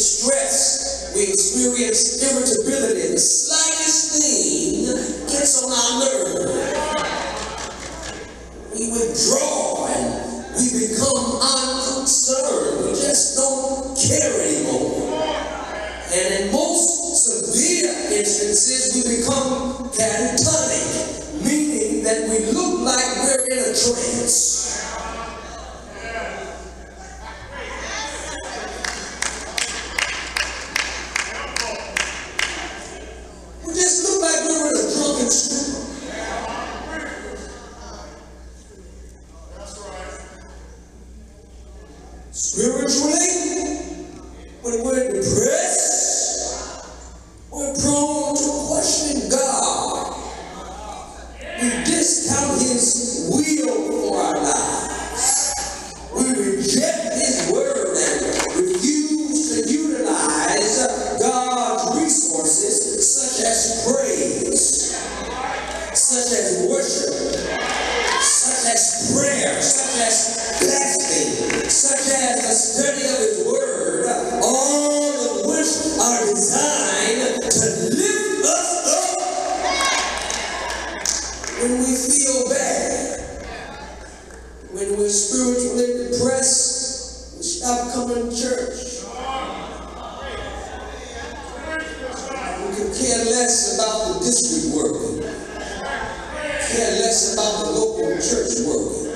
stress, we experience irritability. The slightest thing gets on our nerves. We withdraw and we become unconcerned. We just don't care anymore. And in most severe instances, we become catatonic, meaning that we look like we're in a trance. less about the district work. Care less about the local church work.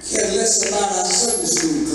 Care less about our Sunday school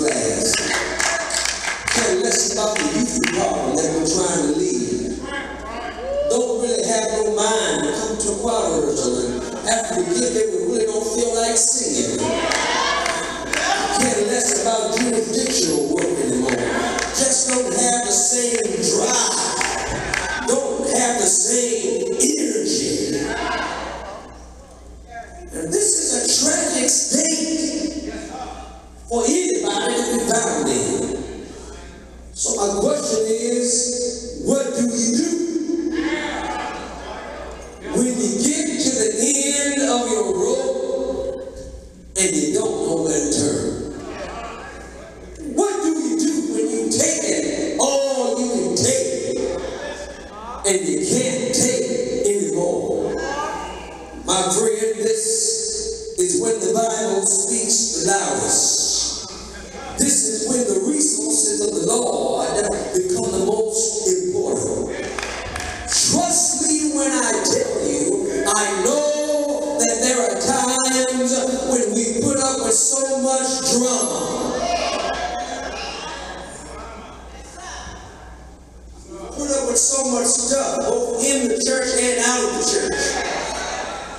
speaks loudest.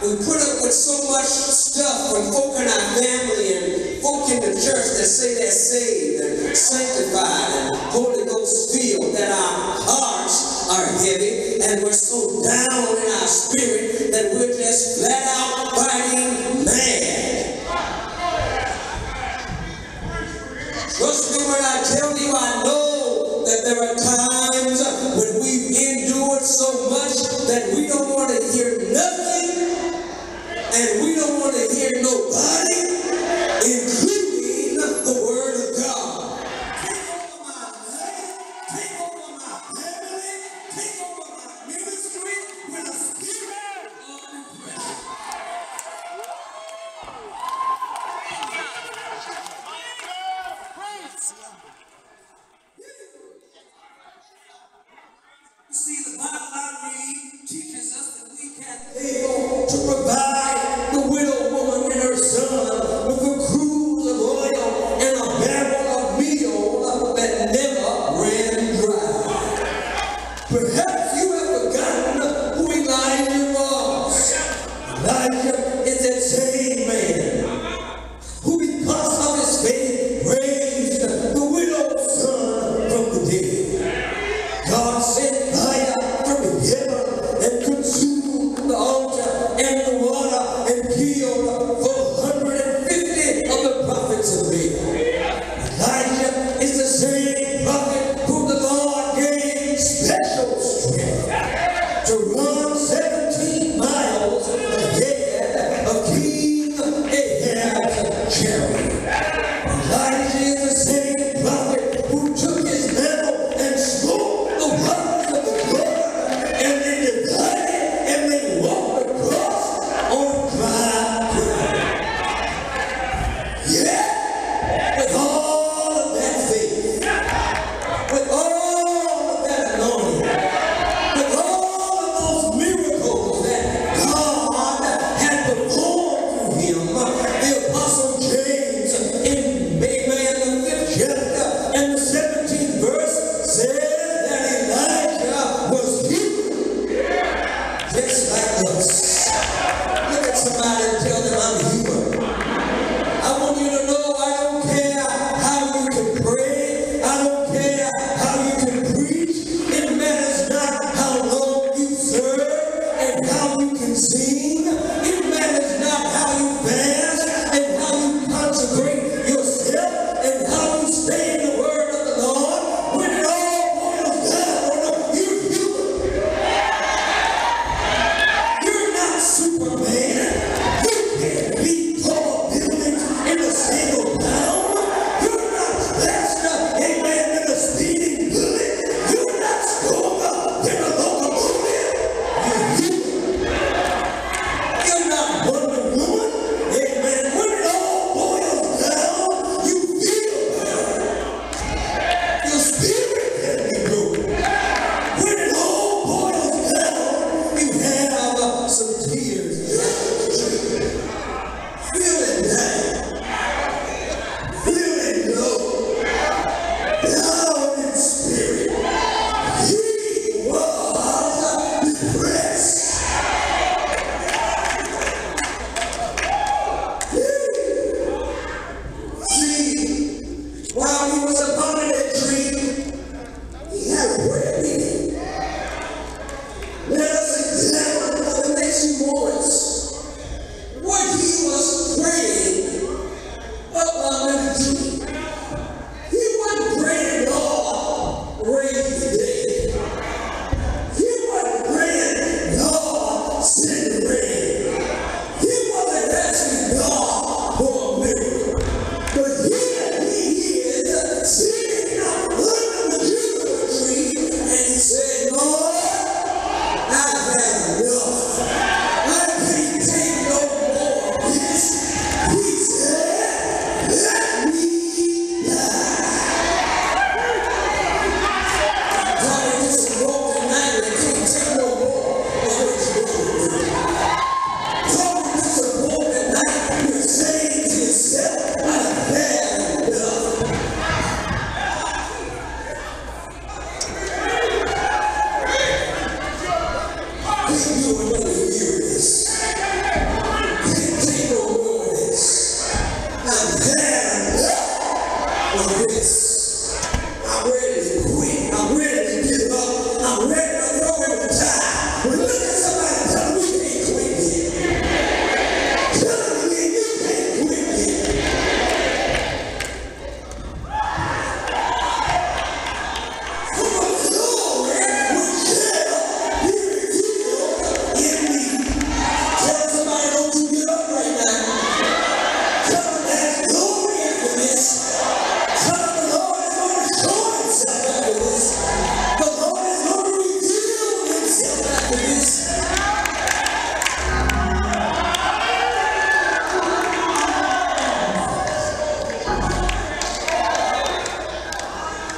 We put up with so much stuff from folk in our family and folk in the church that say they're saved and sanctified and Holy Ghost filled that our hearts are heavy and we're so down in our spirit that we're just flat out fighting want to hear nobody?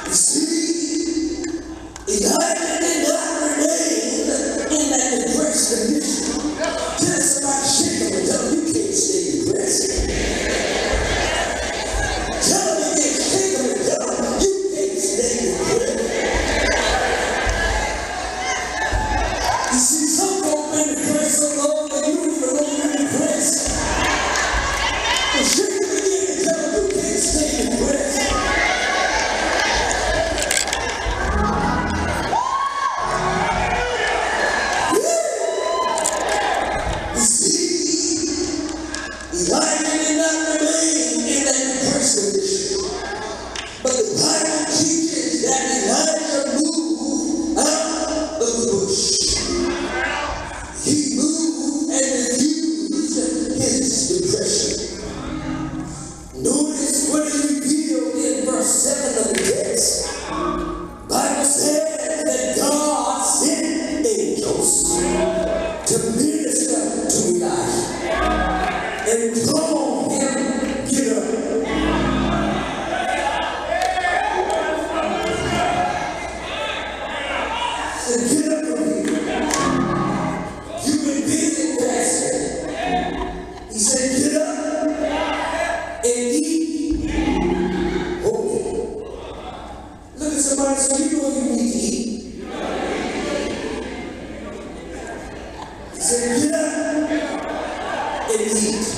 This Seguridad. Elite.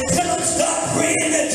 Tell them stop praying